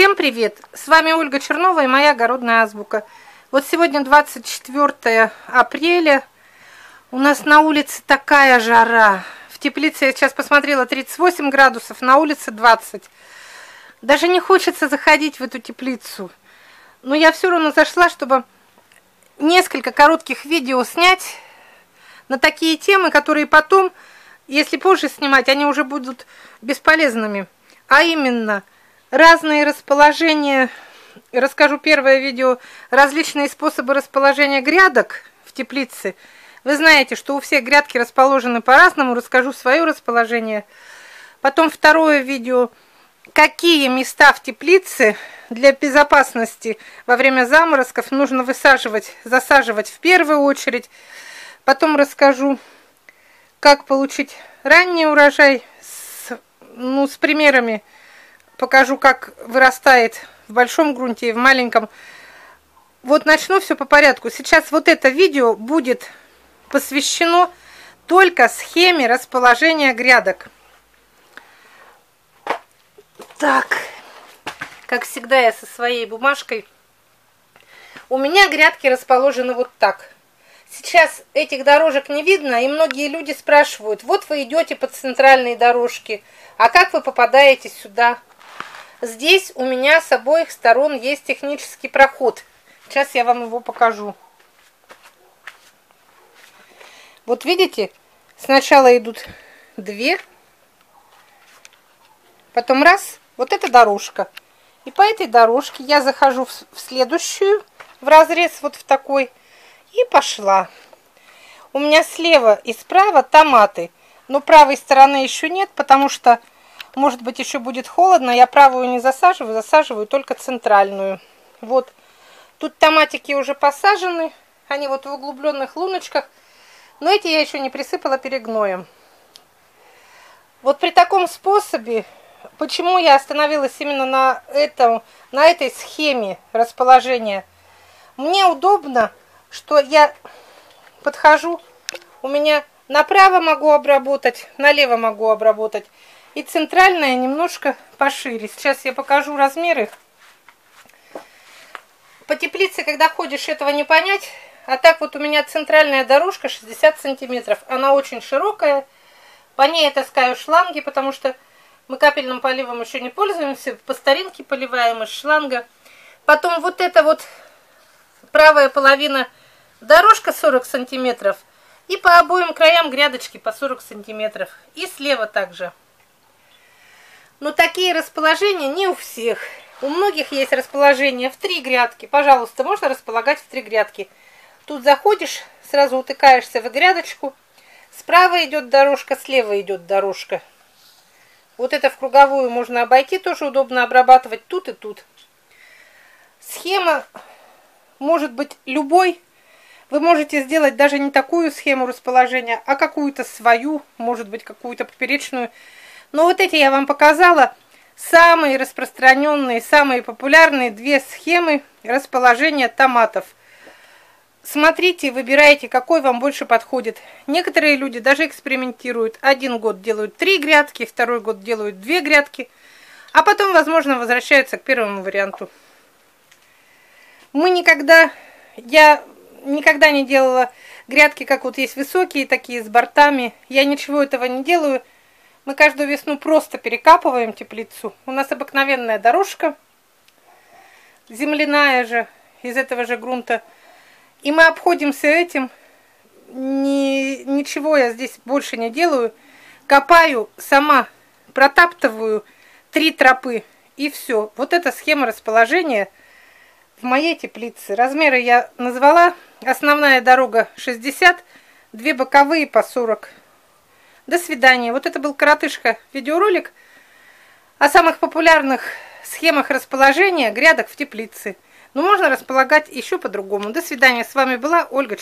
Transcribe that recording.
Всем привет! С вами Ольга Чернова и моя огородная азбука. Вот сегодня 24 апреля. У нас на улице такая жара. В теплице я сейчас посмотрела 38 градусов, на улице 20. Даже не хочется заходить в эту теплицу. Но я все равно зашла, чтобы несколько коротких видео снять на такие темы, которые потом, если позже снимать, они уже будут бесполезными. А именно – разные расположения. Расскажу первое видео. Различные способы расположения грядок в теплице. Вы знаете, что у всех грядки расположены по-разному. Расскажу свое расположение. Потом второе видео. Какие места в теплице для безопасности во время заморозков нужно высаживать, засаживать в первую очередь. Потом расскажу, как получить ранний урожай с, ну, с примерами покажу, как вырастает в большом грунте и в маленьком. Вот начну все по порядку. Сейчас вот это видео будет посвящено только схеме расположения грядок. Так, как всегда я со своей бумажкой. У меня грядки расположены вот так. Сейчас этих дорожек не видно, и многие люди спрашивают, вот вы идете по центральной дорожке, а как вы попадаете сюда? Здесь у меня с обоих сторон есть технический проход. Сейчас я вам его покажу. Вот видите, сначала идут две, потом раз, вот эта дорожка. И по этой дорожке я захожу в следующую, в разрез вот в такой, и пошла. У меня слева и справа томаты, но правой стороны еще нет, потому что может быть, еще будет холодно. Я правую не засаживаю, засаживаю только центральную. Вот. Тут томатики уже посажены. Они вот в углубленных луночках. Но эти я еще не присыпала перегноем. Вот при таком способе, почему я остановилась именно на, этом, на этой схеме расположения? Мне удобно, что я подхожу, у меня направо могу обработать, налево могу обработать. И центральная немножко пошире. Сейчас я покажу размеры. По теплице, когда ходишь, этого не понять. А так вот у меня центральная дорожка 60 сантиметров. Она очень широкая. По ней я таскаю шланги, потому что мы капельным поливом еще не пользуемся. По старинке поливаем из шланга. Потом вот эта вот правая половина дорожка 40 сантиметров. И по обоим краям грядочки по 40 сантиметров. И слева также. Но такие расположения не у всех. У многих есть расположение в три грядки. Пожалуйста, можно располагать в три грядки. Тут заходишь, сразу утыкаешься в грядочку. Справа идет дорожка, слева идет дорожка. Вот это в круговую можно обойти, тоже удобно обрабатывать тут и тут. Схема может быть любой. Вы можете сделать даже не такую схему расположения, а какую-то свою, может быть какую-то поперечную но вот эти я вам показала самые распространенные, самые популярные две схемы расположения томатов. Смотрите, выбирайте, какой вам больше подходит. Некоторые люди даже экспериментируют. Один год делают три грядки, второй год делают две грядки, а потом, возможно, возвращаются к первому варианту. Мы никогда, я никогда не делала грядки, как вот есть высокие, такие с бортами. Я ничего этого не делаю. Мы каждую весну просто перекапываем теплицу. У нас обыкновенная дорожка, земляная же, из этого же грунта. И мы обходимся этим. Ни, ничего я здесь больше не делаю. Копаю сама, протаптываю три тропы. И все. Вот эта схема расположения в моей теплице. Размеры я назвала. Основная дорога 60, две боковые по 40 до свидания. Вот это был коротышка видеоролик о самых популярных схемах расположения грядок в теплице. Но можно располагать еще по-другому. До свидания. С вами была Ольга